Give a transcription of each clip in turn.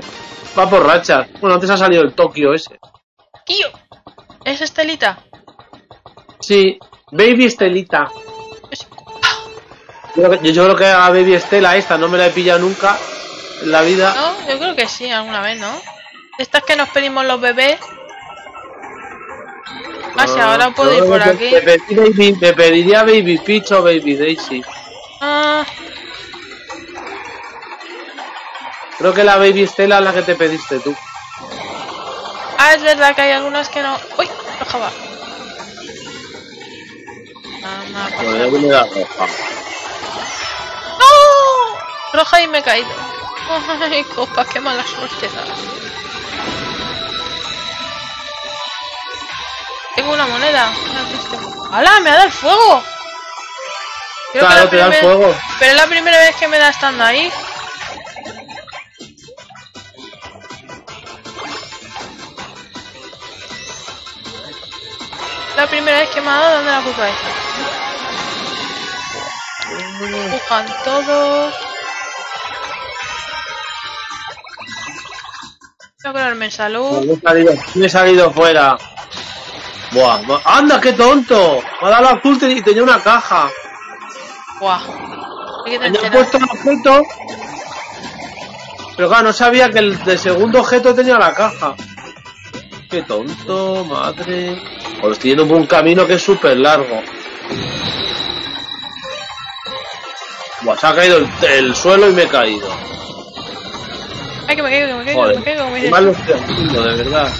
Va por rachas. Bueno, antes ha salido el Tokio ese. ¡Tío! ¿Es Estelita? Sí, Baby Estelita. Es- Yo, creo que- yo creo que a Baby Estela esta no me la he pillado nunca en la vida. No, yo creo que sí, alguna vez, ¿no? Estas que nos pedimos los bebés. Ah, sí, ahora puedo ir por me- aquí. Me pediría Baby Peach o Baby Daisy. Ah, Creo que la Baby Estela es la que te pediste tú. ah, es verdad que hay algunas que no. ¡Uy! Roja va. Me da roja. ¡No! Roja y me he caído. Ay, copa, qué mala suerte das. Tengo una moneda. ¡Hala! ¡Me ha dado el fuego! Creo que Claro, la te da el primer- fuego. Pero es la primera vez que me da estando ahí. La primera vez que me ha dado dando la culpa esta. Buscan todos. Voy a curarme salud. Me he salido, me he salido fuera. Buah, anda, qué tonto. Me ha dado la azul y tenía una caja. Buah. Me he puesto el objeto. Pero claro, no sabía que el del segundo objeto tenía la caja. Qué tonto, madre. Pues estoy yendo por un camino que es súper largo. Buah, se ha caído el, el suelo y me he caído. Ay, que me caigo, que me caigo, que Joder, me caigo. mal lo tú. estoy haciendo, de verdad.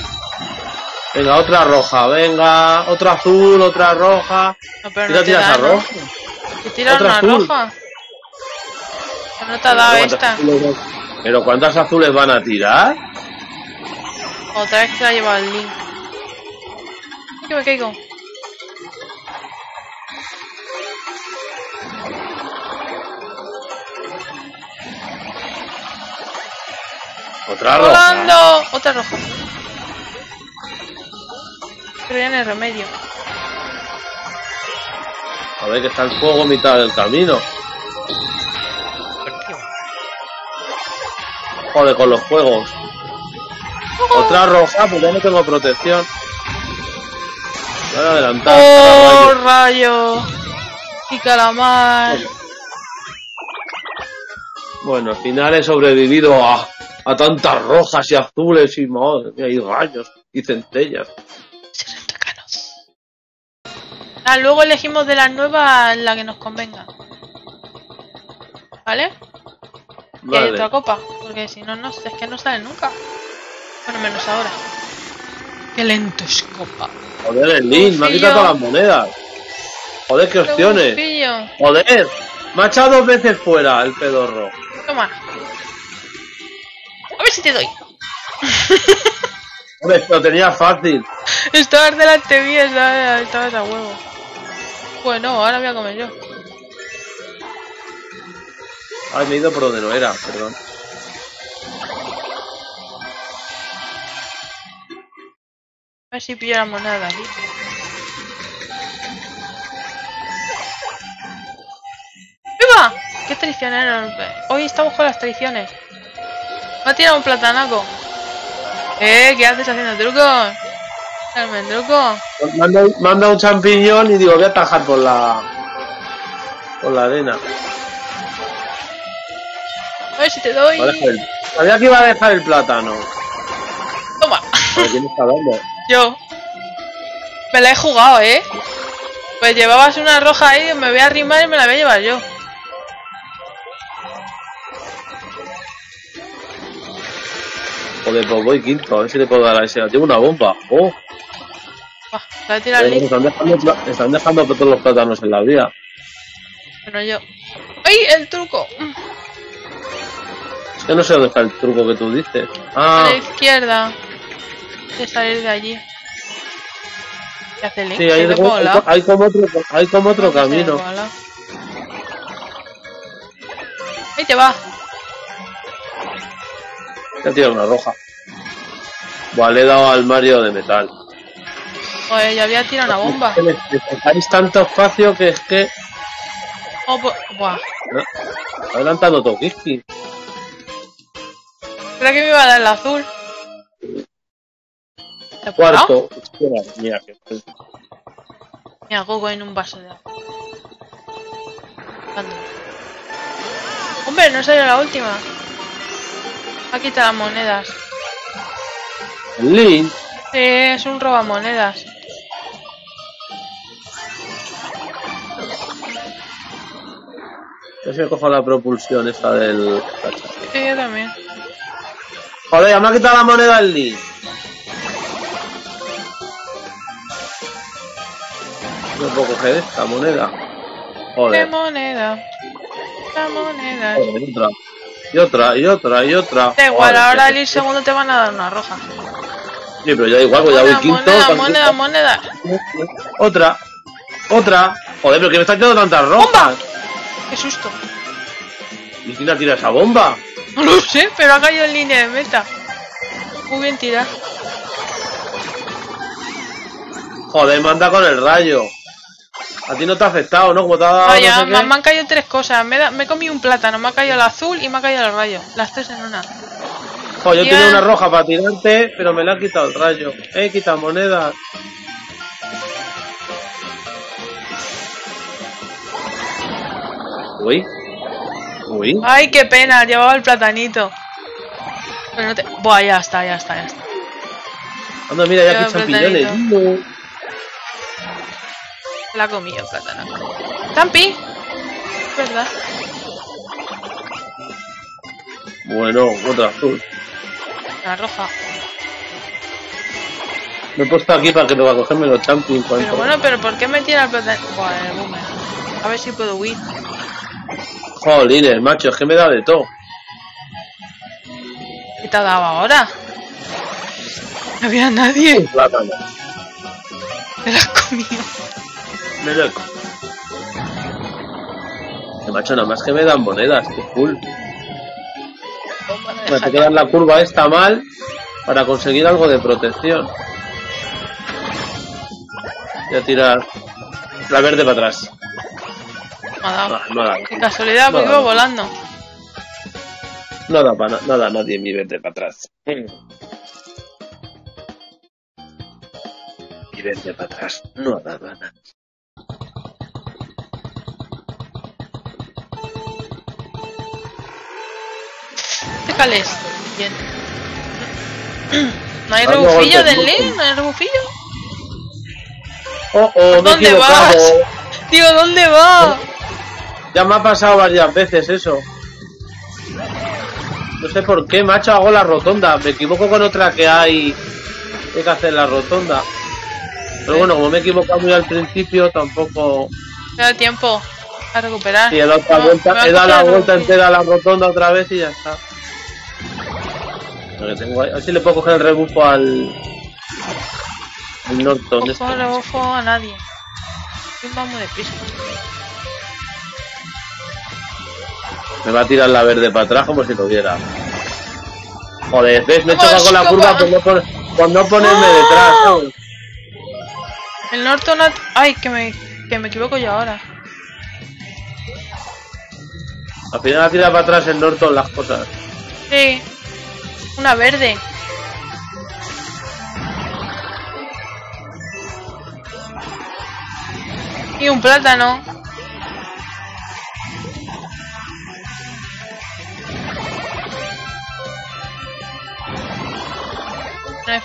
Venga, otra roja, venga, otra azul, otra roja. No, pero Tira, no te tira esa da, ¿no? roja. Te tira Otra una azul. roja. Pero no te ha dado esta. ¿cuántas azules van- Pero ¿cuántas azules van a tirar? Otra vez que la lleva el link. Que me caigo. Otra roja. Otra roja. Pero ya no hay remedio. A ver que está el fuego a mitad del camino. Joder, con los juegos. Otra roja, pues ya no tengo protección. A adelantar. ¡Oh, rayo! Y calamar. Bueno, al final he sobrevivido a, a tantas rojas y azules y madre mía, y rayos y centellas. Ah, luego elegimos de las nuevas la que nos convenga. ¿Vale? Y hay otra copa, porque si no, no, es que no sale nunca. Bueno, menos ahora. Qué lento es copa. Joder, el link, me ha quitado todas las monedas. Joder, qué opciones. Joder, me ha echado dos veces fuera el pedorro. Toma. A ver si te doy. Hombre, lo tenía fácil. Estabas delante estaba- estabas a huevo. Bueno, ahora voy a comer yo. Ay, me he ido por donde no era, perdón. A ver si pillo la moneda aquí. ¡Viva! ¡Qué traicionero! Hoy estamos con las traiciones. Me ha tirado un platanaco. ¿Eh? ¿Qué haces haciendo trucos? El truco. Manda, manda un champiñón y digo, voy a atajar por la. por la arena. A ver si te doy. Sabía que iba a dejar el plátano. Toma. ¿Pero quién está dando? Yo. Me la he jugado, ¿eh? Pues llevabas una roja ahí, me voy a arrimar y me la voy a llevar yo. Joder, pues voy quinto, a ver si le puedo dar a ese. Tengo una bomba. Oh, la tirar al están dejando, pla- están dejando todos los plátanos en la vía. Bueno, yo. ¡Ay! El truco. Es que no sé dónde está el truco que tú dices. A Ah, la izquierda. De salir de allí. ¿Qué hace Link? sí, Se hay, como, colado. hay como otro, hay como otro camino. Ahí te va. Ya tiene una roja. Buah, le he dado al Mario de metal. Joder, ya había tirado una bomba. Hay tanto espacio que es que. Oh, bu- buah. Adelantando Tokiski. Creo que me iba a dar el azul. ¿Te has Cuarto. Mira, mira, Mira, Gogo en un vaso de agua. Hombre, no salió la última. Aquí están las monedas. El Link. Sí, es un robamonedas. Yo sí me cojo la propulsión esta del. Sí, yo también. Joder, ya me ha quitado la moneda el Link. No puedo coger esta moneda. ¿Qué Joder. moneda? La moneda. Joder, y otra. Y otra, y otra, y otra. Da igual, Joder, ahora al ir segundo te van a dar una roja. Sí, pero ya igual, pues ya voy quinto. moneda, moneda, moneda. Otra. Otra. Joder, pero que me está tirando tantas rojas. Qué susto. ¿Y quién ha tirado esa bomba? No lo sé, pero ha caído en línea de meta. Muy bien tirado. Joder, manda con el rayo. A ti no te ha afectado, ¿no? Como te ha dado. Vaya, no sé me, han caído tres cosas. Me, da- me he comido un plátano, me ha caído el azul y me ha caído el rayo. Las tres en una. Joder, yo tenía una roja para tirarte, pero me la ha quitado el rayo. Eh, quita monedas. Uy. Uy. Ay, qué pena, llevaba el platanito. Pero no te... Buah, ya está, ya está, ya está. Anda, mira, ya aquí champiñones. La ha comido el plátano. ¡Tampi! Verdad. Bueno, otra azul. La roja. Me he puesto aquí para que me va a cogerme los champions. Pero bueno, pero ¿por qué me tira el plátano? Boomer. A ver si puedo huir. Jolines, macho, es que me da de todo. ¿Qué te ha dado ahora? No había nadie. Plátano. Te la has comido. Me lo Que macho, nada más que me dan monedas, qué cool. Me te queda la curva esta mal para conseguir algo de protección. Voy a tirar la verde para atrás. Me ha dado. Ah, no da, Qué casualidad, porque Nada. iba volando. no da para no da nadie mi verde para atrás. Mi verde para atrás. No da nada. Bien. ¿No hay rebufillo del. Link? ¿No hay rebufillo? Oh, oh, ¿Dónde vas? Tío, ¿dónde va? Ya me ha pasado varias veces eso. No sé por qué, macho, hago la rotonda. Me equivoco con otra que hay. Hay que hacer la rotonda. Pero bueno, como me he equivocado muy al principio, tampoco. Me da tiempo a recuperar. Sí, he dado, otra No, vuelta, he dado la vuelta entera a la rotonda otra vez y ya está. Lo que tengo ahí- A ver si le puedo coger el rebufo al. al Norton. este. Ojo, rebufo a nadie. Vamos deprisa. Me va a tirar la verde para atrás como si lo viera. Joder, ¿ves? Me he chocado con la curva va. por no, pon- por no ponerme ¡Oh! detrás. ¿sabes? El Norton... ha- Ay, que me, que me equivoco yo ahora. Al final tira para atrás el Norton las cosas. Sí. Una verde. Y un plátano. No es.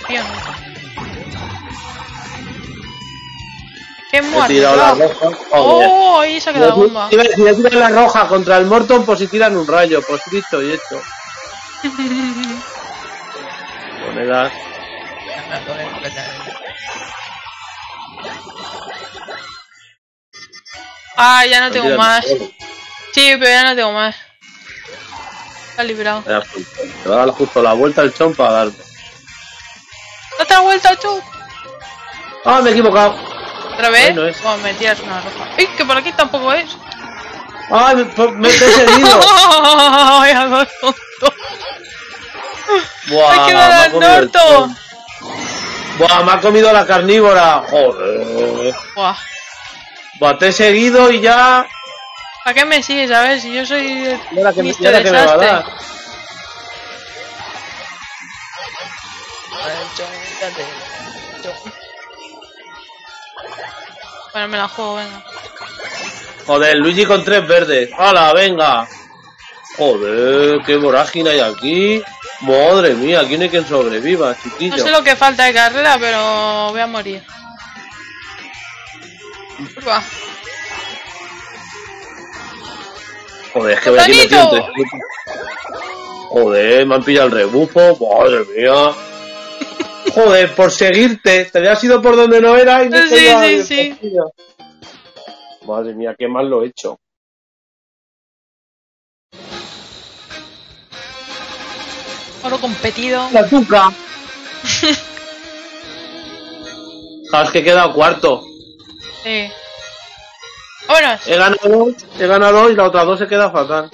¡Qué muerto! la roja. Joder. ¡Oh! Ahí se ha quedado bomba. A decir, he tirado la roja contra el Morton por si tiran un rayo. Pues listo y hecho. Monedas. Ah, ya no tengo más. Sí, pero ya no tengo más. Está librado. Te va a dar justo la vuelta al chon para darme. ¡Otra vuelta, chu! ¡Ah, me he equivocado! ¿Otra vez? Bueno, es. Oh, me tiras una roja. ¡Ay, que por aquí tampoco es! ¡Ah, me, me he seguido! ¡Ay, tonto! Buah, ¡Hay que dar me ha al comido el norto! Buah, me ha comido la carnívora. Joder. Buah. Buah, te he seguido y ya. ¿Para qué me sigues? A ver, si yo soy el ¿Y ahora que, Mr. ahora que me va a dar? Bueno, me la juego, venga. Joder, Luigi con tres verdes. ¡Hala, venga! Joder, qué vorágine hay aquí. Madre mía, aquí no hay quien sobreviva, No chiquillo. sé lo que falta de carrera, pero voy a morir. Buah. Joder, es que voy aquí metido entre. Joder, me han pillado el rebufo. Madre mía. Joder, por seguirte. Te había sido por donde no era y no Sí, sí, sí. Madre mía, qué mal lo he hecho. Oro competido. La tuca. Sabes que he quedado cuarto. Sí. Vámonos. He ganado, he ganado y la otra dos se queda fatal.